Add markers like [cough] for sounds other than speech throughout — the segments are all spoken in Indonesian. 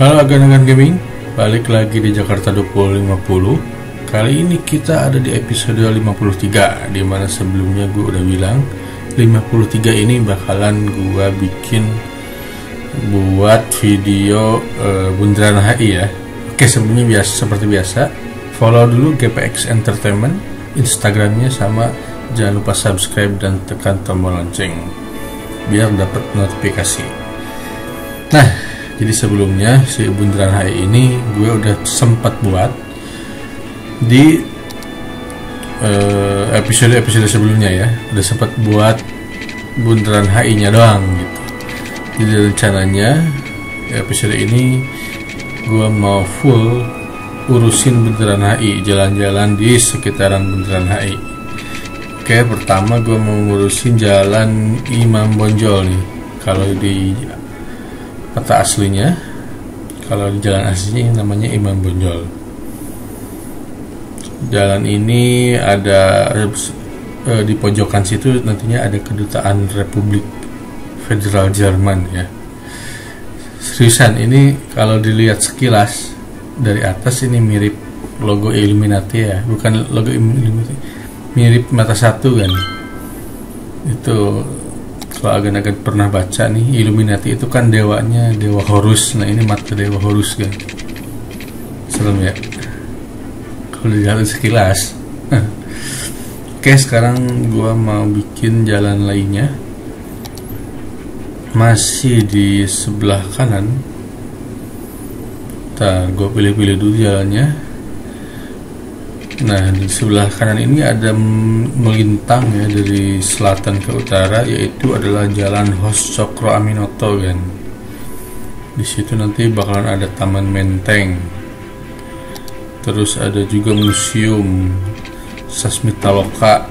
Halo agan-agan gaming, balik lagi di Jakarta 2050 Kali ini kita ada di episode 53 Di mana sebelumnya gue udah bilang 53 ini bakalan gue bikin buat video uh, bundaran HI ya. Oke sebelumnya biasa seperti biasa Follow dulu GPX Entertainment Instagramnya sama jangan lupa subscribe dan tekan tombol lonceng biar dapat notifikasi. Nah jadi sebelumnya si bundaran HI ini gue udah sempat buat di uh, episode-episode sebelumnya ya. Udah sempat buat bundaran HI nya doang gitu. Jadi rencananya episode ini gue mau full urusin bundaran HI jalan-jalan di sekitaran bundaran HI oke pertama gue mau ngurusin jalan Imam Bonjol nih. Kalau di peta aslinya kalau di jalan aslinya namanya Imam Bonjol. Jalan ini ada eh, di pojokan situ nantinya ada kedutaan Republik Federal Jerman ya. Seriusan ini kalau dilihat sekilas dari atas ini mirip logo Illuminati ya. Bukan logo Illuminati mirip mata satu kan. Itu kalau agan-agan pernah baca nih Illuminati itu kan dewanya dewa Horus. Nah ini mata dewa Horus kan? Serem ya. Kalau dilihat sekilas. [laughs] Oke sekarang gua mau bikin jalan lainnya. Masih di sebelah kanan. Ntar gue pilih-pilih dulu jalannya Nah di sebelah kanan ini ada melintang ya dari selatan ke utara yaitu adalah jalan Hos Cokro Aminoto kan. Di situ nanti bakalan ada Taman Menteng. Terus ada juga museum Sasmitaloka.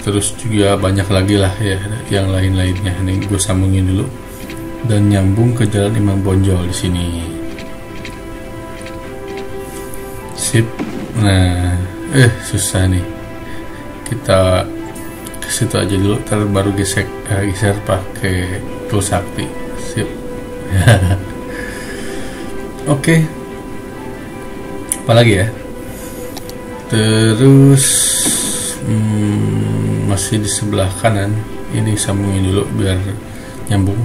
Terus juga banyak lagi lah ya yang lain-lainnya. Ini gue sambungin dulu dan nyambung ke jalan Imam Bonjol di sini. Sip. Nah, eh susah nih. Kita ke situ aja dulu ntar baru gesek uh, geser pakai tool sakti. Sip [laughs] oke. Okay. apalagi ya? Terus hmm, masih di sebelah kanan. Ini sambungin dulu biar nyambung.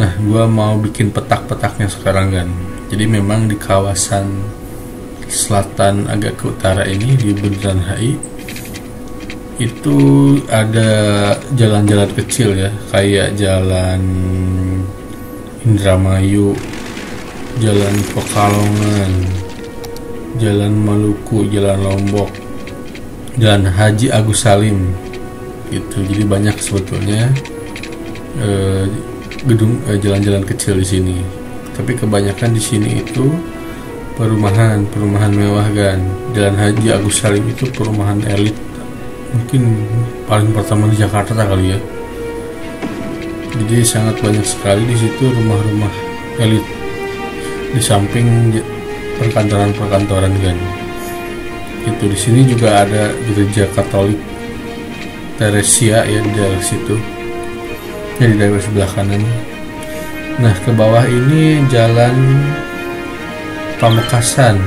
Nah gua mau bikin petak-petaknya sekarang kan jadi memang di kawasan selatan agak ke utara ini di Bundaran HI itu ada jalan-jalan kecil ya kayak jalan Indramayu jalan Pekalongan jalan Maluku jalan Lombok dan Haji Agus Salim gitu. Jadi banyak sebetulnya eh, gedung eh, jalan-jalan kecil di sini. Tapi kebanyakan di sini itu perumahan perumahan mewah kan. Jalan Haji Agus Salim itu perumahan elit. Mungkin paling pertama di Jakarta kali ya. Jadi sangat banyak sekali di situ rumah-rumah elit. Di samping perkantoran-perkantoran kan. Itu di sini juga ada gereja Katolik Teresia ya di daerah situ. Ya di daerah sebelah kanan. Nah ke bawah ini jalan Pamekasan.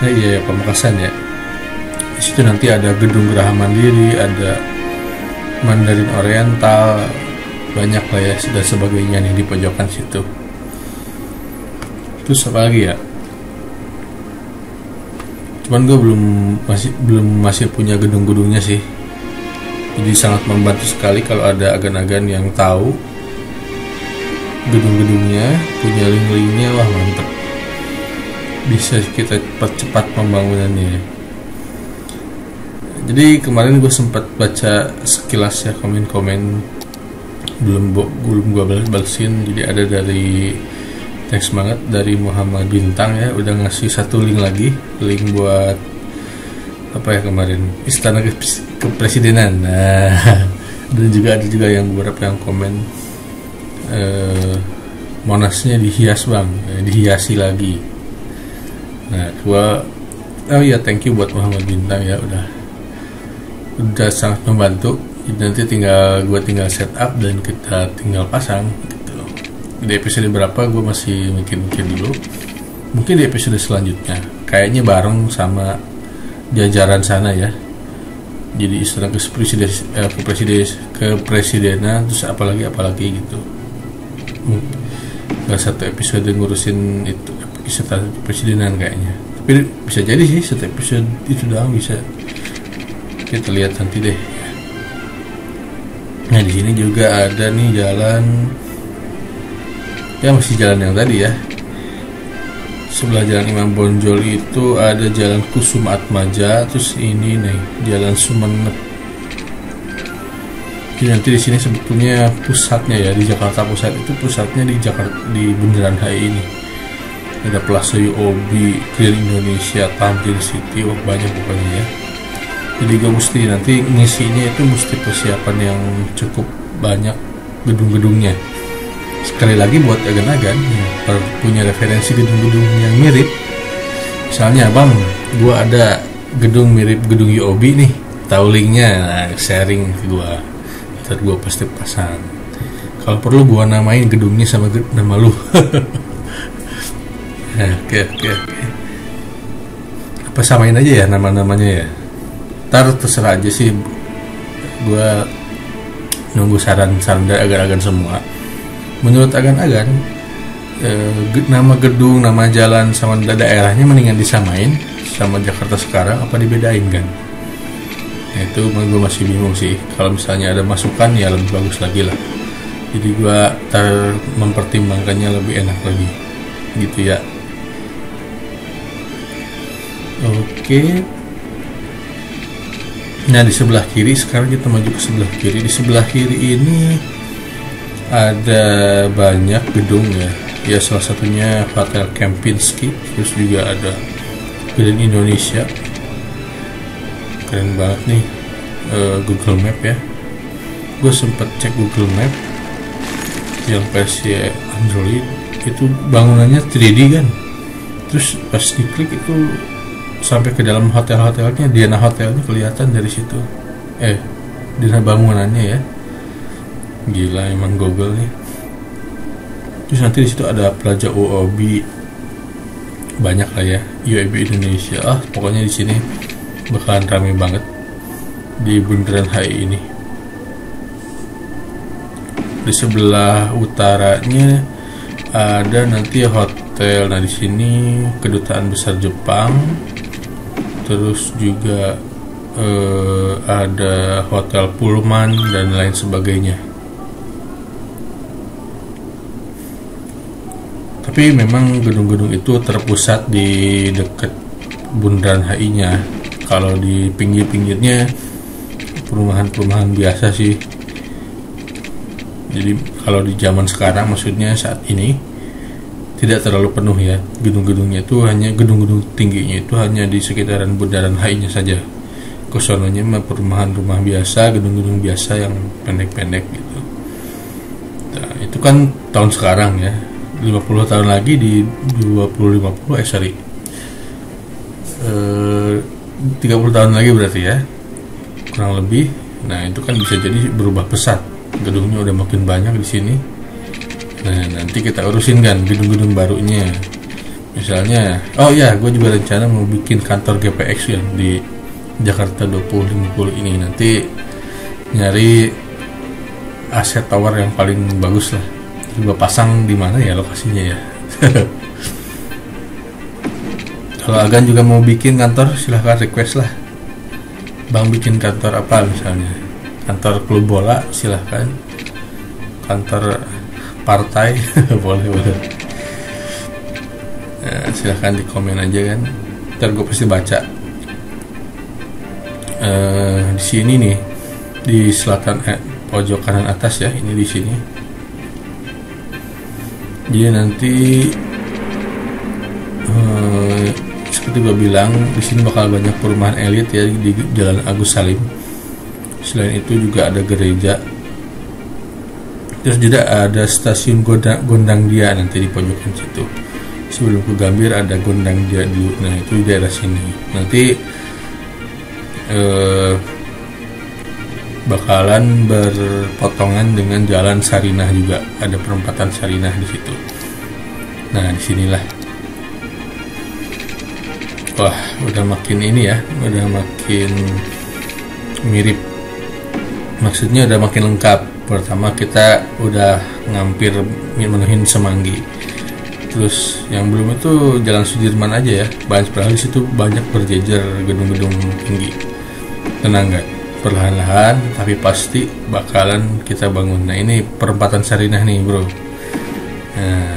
Ya iya ya Pamekasan ya. Di situ nanti ada gedung Geraha Mandiri ada Mandarin Oriental banyak lah ya sudah sebagainya nih di pojokan situ. Terus apa lagi ya? Cuman gue belum masih belum masih punya gedung-gedungnya sih. Jadi sangat membantu sekali kalau ada agan-agan yang tahu gedung-gedungnya punya link-linknya wah mantep bisa kita percepat pembangunannya. Jadi kemarin gue sempat baca sekilas ya komen-komen belum belum gue balesin jadi ada dari thanks banget dari Muhammad Bintang ya udah ngasih satu link lagi link buat apa ya kemarin istana kepresidenan. Nah [laughs] dan juga ada juga yang beberapa yang komen eh, monasnya dihias bang eh, dihiasi lagi nah gua oh iya thank you buat Muhammad Bintang ya udah udah sangat membantu. Nanti tinggal gue tinggal setup dan kita tinggal pasang gitu. Di episode berapa gue masih mikir-mikir dulu. Mungkin di episode selanjutnya. Kayaknya bareng sama jajaran sana ya. Jadi istilah ke presiden eh, ke presiden ke presidenan terus apalagi apalagi gitu. Nggak satu episode ngurusin itu episode presidenan kayaknya. Tapi bisa jadi sih satu episode itu doang bisa kita lihat nanti deh. Nah di sini juga ada nih jalan. Ya masih jalan yang tadi ya. Sebelah jalan Imam Bonjol itu ada jalan Kusuma Atmaja terus ini nih jalan Sumenep jadi nanti di sini sebetulnya pusatnya ya di Jakarta Pusat itu pusatnya di Jakarta di Bundaran HI ini ada Plaza UOB, Clear Indonesia, Tamrin City, oh banyak pokoknya ya. Jadi gue mesti nanti ngisinya itu mesti persiapan yang cukup banyak gedung-gedungnya. Sekali lagi buat agan-agan yang punya referensi gedung-gedung yang mirip. Misalnya bang gua ada gedung mirip gedung UOB nih tahu linknya. Nah, sharing gua. Ntar gua pasti pasang kalau perlu gua namain gedungnya sama nama lu [laughs] oke oke oke apa samain aja ya nama-namanya ya ntar terserah aja sih gua nunggu saran-saran dari agan-agan semua menurut agan-agan eh, nama gedung, nama jalan sama daerahnya mendingan disamain sama Jakarta sekarang apa dibedain kan? Nah, itu gue masih bingung sih. Kalau misalnya ada masukan ya lebih bagus lagi lah. Jadi gue ter mempertimbangkannya lebih enak lagi, gitu ya. Oke. Nah di sebelah kiri sekarang kita maju ke sebelah kiri. Di sebelah kiri ini ada banyak gedung ya. Ya salah satunya Hotel Kempinski terus juga ada Grand Indonesia. Keren banget nih uh, Google Map ya. Gue sempet cek Google Map. Yang versi Android itu bangunannya 3D kan. Terus pas diklik itu sampai ke dalam hotel-hotelnya Diana Hotelnya kelihatan dari situ. Eh Diana bangunannya ya. Gila emang Google nih. Terus nanti di situ ada pelajar UOB banyak lah ya UOB Indonesia. Ah pokoknya di sini bakalan rame banget di bundaran HI ini. Di sebelah utaranya ada nanti hotel. Nah di sini kedutaan besar Jepang terus juga eh, ada hotel Pullman dan lain sebagainya. Tapi memang gedung-gedung itu terpusat di dekat bundaran HI-nya kalau di pinggir-pinggirnya perumahan-perumahan biasa sih. Jadi kalau di zaman sekarang maksudnya saat ini tidak terlalu penuh ya. Gedung-gedungnya itu hanya gedung-gedung tingginya itu hanya di sekitaran bundaran HI-nya saja. Kesononya perumahan rumah biasa gedung-gedung biasa yang pendek-pendek gitu. Nah, itu kan tahun sekarang ya. 50 tahun lagi di 2050 eh sorry. Eh, 30 tahun lagi berarti ya kurang lebih. Nah itu kan bisa jadi berubah pesat. Gedungnya udah makin banyak di sini nah nanti kita urusin kan gedung-gedung barunya. Misalnya oh ya gue juga rencana mau bikin kantor GPX ya di Jakarta 2050 ini. Nanti nyari aset tower yang paling bagus lah. Coba pasang di mana ya lokasinya ya? [laughs] Kalau Agan juga mau bikin kantor silahkan request lah. Bang bikin kantor apa misalnya? Kantor klub bola silahkan. Kantor partai. [laughs] Boleh boleh. Ya, silahkan di komen aja kan. Ntar gue pasti baca. Uh, di sini nih. Di selatan eh, pojok kanan atas ya ini di sini. Dia nanti uh, seperti gue bilang di sini bakal banyak perumahan elit ya di Jalan Agus Salim. Selain itu juga ada gereja terus juga ada stasiun Gondang, Gondang Dia nanti di pojokan situ. Sebelum ke Gambir ada Gondang Dia dulu. Nah itu di daerah sini. Nanti uh, bakalan berpotongan dengan jalan Sarinah juga. Ada perempatan Sarinah di situ. Nah di sinilah wah udah makin ini ya. Udah makin mirip. Maksudnya udah makin lengkap pertama kita udah ngampir menuhin semanggi. Terus yang belum itu jalan Sudirman aja ya. Banyak padahal di situ banyak berjejer gedung-gedung tinggi. Tenang nggak perlahan-lahan tapi pasti bakalan kita bangun. Nah ini perempatan Sarinah nih bro. Nah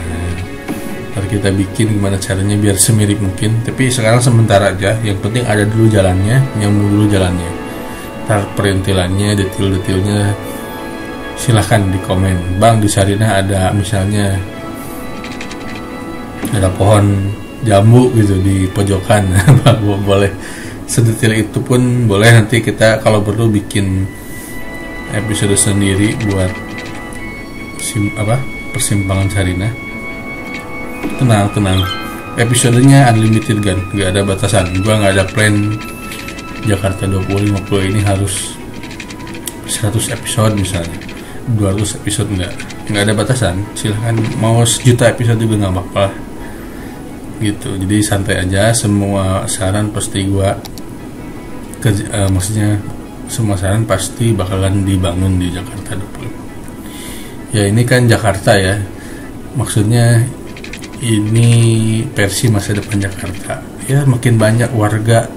harus kita bikin gimana caranya biar semirip mungkin. Tapi sekarang sementara aja. Yang penting ada dulu jalannya nyambung dulu jalannya. Ntar perintilannya detail-detailnya silahkan di komen bang di Sarinah ada misalnya ada pohon jambu gitu di pojokan. [laughs] Boleh. Sedetail itu pun boleh nanti kita kalau perlu bikin episode sendiri buat sim, apa persimpangan Sarina. Tenang tenang. Episodenya unlimited kan nggak ada batasan. Gua nggak ada plan Jakarta 2050 ini harus 100 episode misalnya 200 episode nggak nggak ada batasan. Silahkan mau sejuta episode juga nggak apa-apa. Gitu. Jadi santai aja semua saran pasti gua ke, uh, maksudnya semua saran pasti bakalan dibangun di Jakarta 20 ya ini kan Jakarta ya. Maksudnya ini versi masa depan Jakarta. Ya makin banyak warga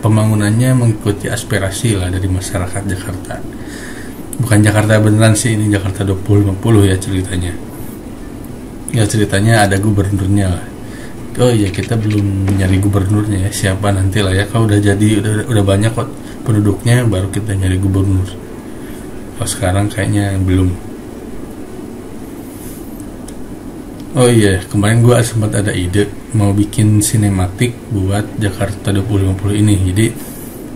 pembangunannya mengikuti aspirasi lah dari masyarakat Jakarta bukan Jakarta beneran sih ini Jakarta 2050 ya ceritanya. Ya ceritanya ada gubernurnya lah. Oh iya kita belum nyari gubernurnya ya. Siapa nanti lah ya. Kalau udah jadi udah udah banyak kok penduduknya baru kita nyari gubernur. Kalau sekarang kayaknya belum. Oh iya kemarin gua sempat ada ide mau bikin sinematik buat Jakarta 2050 ini. Jadi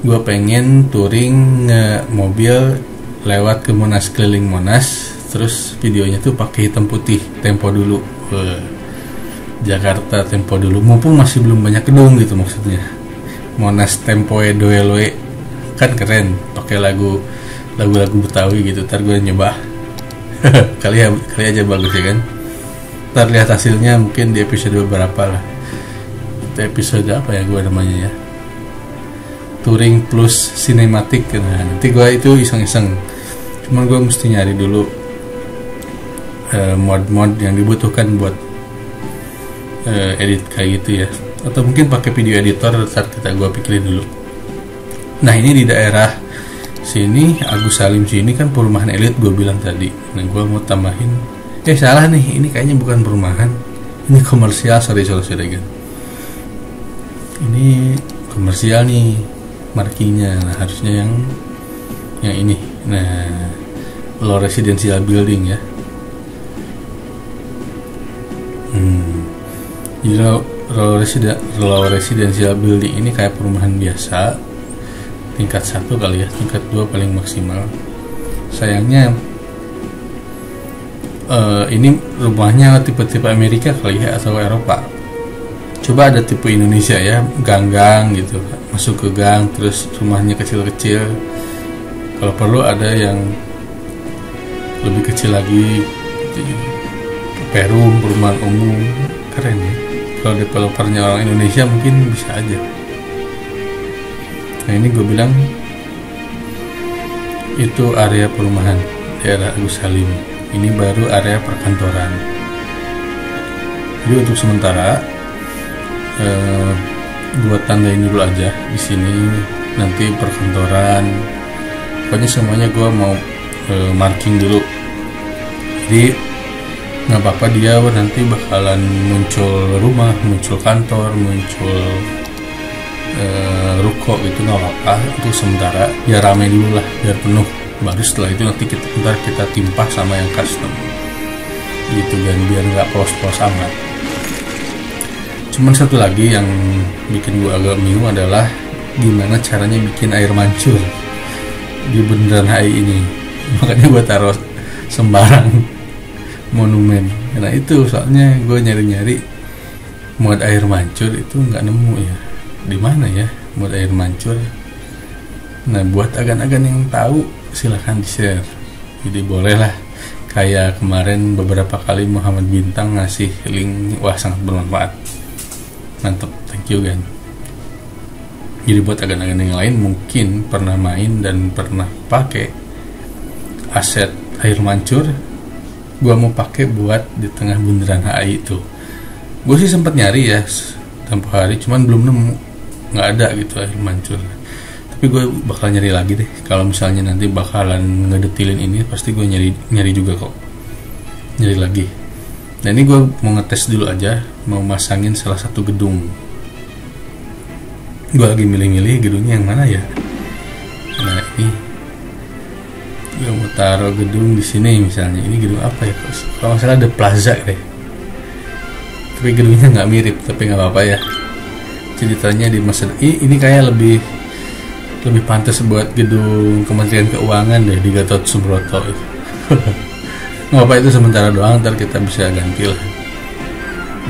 gua pengen touring nge mobil lewat ke Monas keliling Monas terus videonya tuh pakai hitam putih tempo dulu Jakarta tempo dulu. Mumpung masih belum banyak gedung gitu maksudnya. Monas tempo doeloe kan keren pakai lagu lagu-lagu Betawi gitu ntar gue nyoba. [laughs] Kali ya kali aja bagus ya kan? Ntar lihat hasilnya mungkin di episode beberapa lah. Itu episode apa ya gue namanya ya? Touring plus sinematik nah nanti gue itu iseng-iseng cuman gue mesti nyari dulu uh, mod-mod yang dibutuhkan buat uh, edit kayak gitu ya. Atau mungkin pakai video editor saat kita gua pikirin dulu. Nah ini di daerah sini Agus Salim sini kan perumahan elit gue bilang tadi. Nah gue mau tambahin eh salah nih ini kayaknya bukan perumahan. Ini komersial sorry sorry sorry kan ini komersial nih markingnya nah harusnya yang yang ini. Nah low residential building ya. Hmm. Jadi low, residen, low residential building ini kayak perumahan biasa tingkat satu kali ya tingkat dua paling maksimal. Sayangnya uh, ini rumahnya tipe-tipe Amerika kali ya atau Eropa. Coba ada tipe Indonesia ya gang-gang gitu masuk ke gang terus rumahnya kecil-kecil. Kalau perlu ada yang lebih kecil lagi perum perumahan umum. Keren ya. Kalau developernya orang Indonesia mungkin bisa aja. Nah ini gue bilang itu area perumahan daerah Agus Salim. Ini baru area perkantoran. Jadi untuk sementara eh, gue tandain dulu aja di sini nanti perkantoran. Pokoknya semuanya gue mau eh, marking dulu jadi nggak apa-apa dia nanti bakalan muncul rumah muncul kantor muncul uh, ruko gitu nggak apa-apa. Itu sementara ya ramai dulu lah biar penuh. Baru setelah itu nanti kita ntar kita timpah sama yang custom. Gitu dan biar nggak polos-polos amat. Cuman satu lagi yang bikin gua agak bingung adalah gimana caranya bikin air mancur di bundaran HI ini. [laughs] Makanya gua taruh sembarang monumen. Nah itu soalnya gue nyari-nyari mod air mancur itu nggak nemu ya. Di mana ya mod air mancur? Nah buat agan-agan yang tahu silahkan di share jadi bolehlah. Kayak kemarin beberapa kali Muhammad Bintang ngasih link wah sangat bermanfaat. Mantap thank you kan jadi buat agan-agan yang lain mungkin pernah main dan pernah pakai aset air mancur gua mau pakai buat di tengah bundaran HI itu. Gue sih sempat nyari ya tempo hari cuman belum nemu. Nggak ada gitu air mancur. Tapi gue bakal nyari lagi deh. Kalau misalnya nanti bakalan ngedetilin ini pasti gue nyari nyari juga kok. Nyari lagi. Nah ini gue mau ngetes dulu aja mau masangin salah satu gedung. Gue lagi milih-milih gedungnya yang mana ya? Nah ini. gue mau taruh gedung di sini misalnya. Ini gedung apa ya kalau salah ada plaza deh. Tapi gedungnya nggak mirip tapi nggak apa-apa ya. Ceritanya di masa ini kayak lebih lebih pantas buat gedung Kementerian Keuangan deh di Gatot Subroto. [laughs] Nggak apa itu sementara doang ntar kita bisa ganti lah.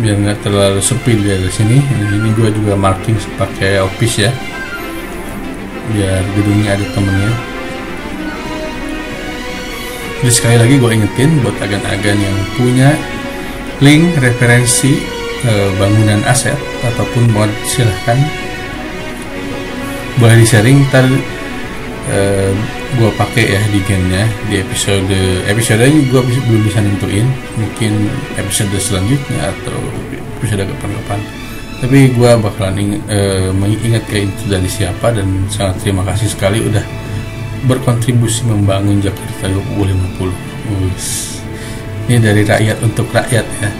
Biar nggak terlalu sepi dari sini. Ini gue juga marking pakai office ya. Biar gedungnya ada temennya jadi sekali lagi gue ingetin buat agan-agan yang punya link referensi e, bangunan aset ataupun mod silahkan. Boleh di sharing ntar uh, gue pakai ya di gamenya di episode episode ini gue belum bisa nentuin mungkin episode selanjutnya atau episode kapan-kapan. Tapi gue bakalan ing, uh, mengingat kayak itu dari siapa dan sangat terima kasih sekali udah berkontribusi membangun Jakarta 2050 Uis. ini dari rakyat untuk rakyat ya.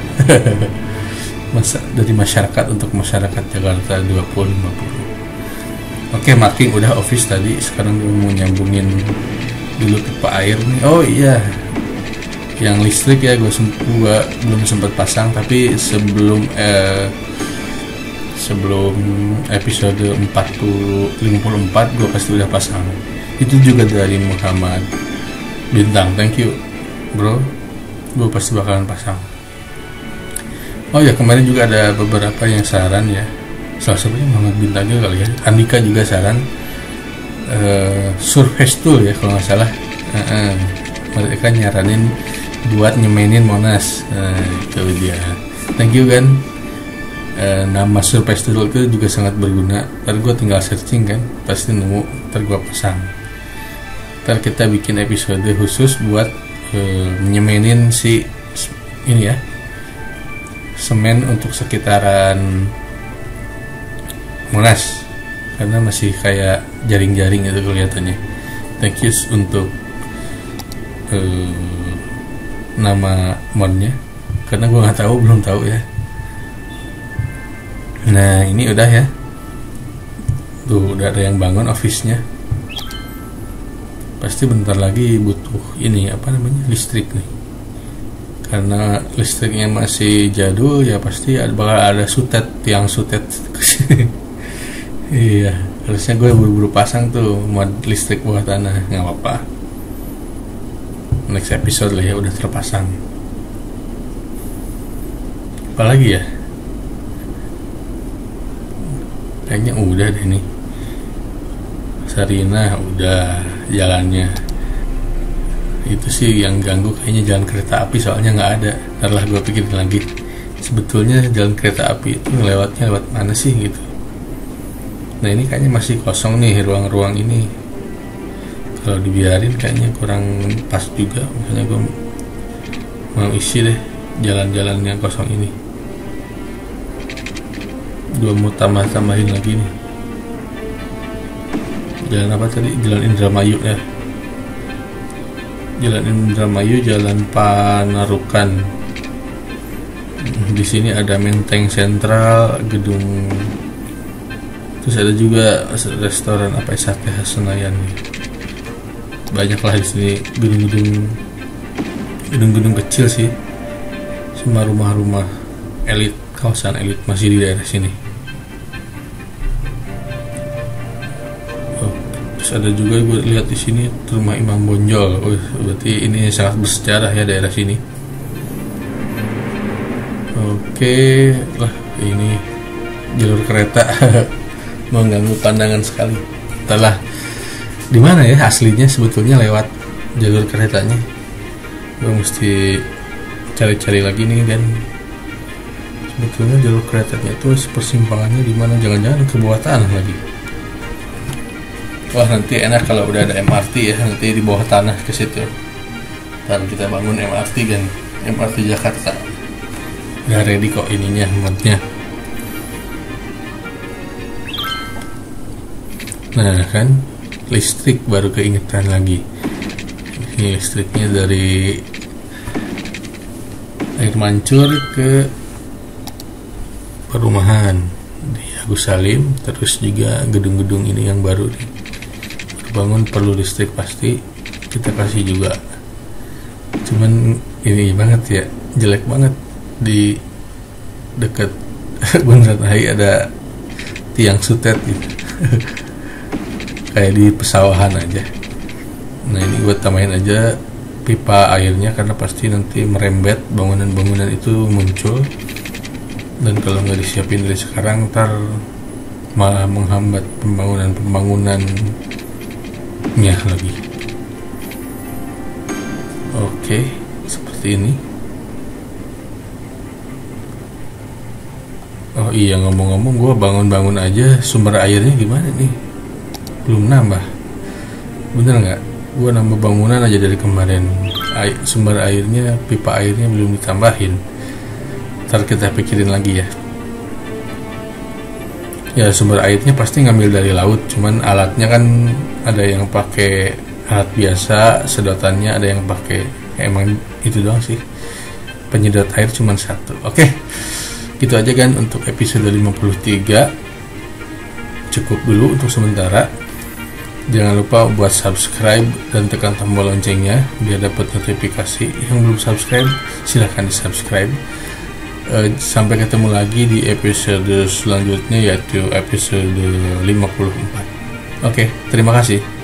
[laughs] Masa dari masyarakat untuk masyarakat Jakarta 2050 Oke marking udah office tadi. Sekarang gue mau nyambungin dulu pipa air nih. Oh iya. Yang listrik ya gue gua belum sempat pasang tapi sebelum eh, sebelum episode 40 54 gue pasti udah pasang itu juga dari Muhammad Bintang. Thank you bro. Gue pasti bakalan pasang. Oh ya kemarin juga ada beberapa yang saran ya. Salah satunya Muhammad Bintang juga kali ya. Andika juga saran. Uh, surface tool ya kalau nggak salah. Uh, uh, mereka nyaranin buat nyemenin Monas. Uh, itu dia. Thank you kan uh, nama surface tool itu juga sangat berguna. Ntar gue tinggal searching kan pasti nemu ntar gue pasang ntar kita bikin episode khusus buat uh, nyemenin si ini ya semen untuk sekitaran Monas. Karena masih kayak jaring-jaring itu kelihatannya. Thank you untuk uh, nama modnya. Karena gue nggak tahu belum tahu ya. Nah ini udah ya. Tuh udah ada yang bangun office-nya pasti bentar lagi butuh ini apa namanya listrik nih karena listriknya masih jadul ya pasti ada bakal ada sutet tiang sutet [laughs] Iya, harusnya gue buru-buru pasang tuh mod listrik bawah tanah, nggak apa-apa. Next episode lah ya udah terpasang. Apalagi ya? Kayaknya udah deh nih. Sarina udah jalannya. Itu sih yang ganggu kayaknya jalan kereta api soalnya nggak ada. Ntar gue pikirin lagi. Sebetulnya jalan kereta api itu lewatnya lewat mana sih gitu nah ini kayaknya masih kosong nih ruang-ruang ini kalau dibiarin kayaknya kurang pas juga makanya gue mau isi deh jalan-jalan yang kosong ini gue mau tambah-tambahin lagi nih jalan apa tadi? Jalan Indramayu ya. Jalan Indramayu jalan Panarukan. Di sini ada Menteng Sentral gedung. Terus ada juga restoran apa sate khas Senayan nih banyak lah di sini gedung-gedung gedung-gedung kecil sih. Semua rumah-rumah elit kawasan elit masih di daerah sini ada juga gue lihat di sini rumah Imam Bonjol. Oh, berarti ini sangat bersejarah ya daerah sini. Oke lah ini jalur kereta [laughs] mengganggu pandangan sekali. Setelah di mana ya aslinya sebetulnya lewat jalur keretanya? Gue mesti cari-cari lagi nih dan. Sebetulnya jalur keretanya itu persimpangannya di mana? Jangan-jangan ke bawah tanah lagi wah nanti enak kalau udah ada MRT ya nanti di bawah tanah ke situ. Dan kita bangun MRT kan MRT Jakarta. Udah ready kok ininya modnya nah kan listrik baru keingetan lagi. Ini listriknya dari air mancur ke perumahan di Agus Salim terus juga gedung-gedung ini yang baru nih bangun perlu listrik pasti kita kasih juga. Cuman ini banget ya jelek banget. Di dekat [laughs] Bundaran HI ada tiang sutet gitu. [laughs] Kayak di pesawahan aja. Nah ini buat tambahin aja pipa airnya karena pasti nanti merembet bangunan-bangunan itu muncul. Dan kalau nggak disiapin dari sekarang ntar malah menghambat pembangunan-pembangunannya lagi oke seperti ini. Oh iya ngomong-ngomong gue bangun-bangun aja sumber airnya gimana nih? Belum nambah. Bener nggak? Gue nambah bangunan aja dari kemarin. Air, sumber airnya pipa airnya belum ditambahin. Ntar kita pikirin lagi ya ya sumber airnya pasti ngambil dari laut cuman alatnya kan ada yang pakai alat biasa sedotannya ada yang pakai ya emang itu doang sih penyedot air cuma satu oke gitu aja kan untuk episode 53 cukup dulu untuk sementara Jangan lupa buat subscribe dan tekan tombol loncengnya biar dapat notifikasi. Yang belum subscribe silahkan di subscribe. Uh, sampai ketemu lagi di episode selanjutnya yaitu episode 54. Oke, okay, terima kasih.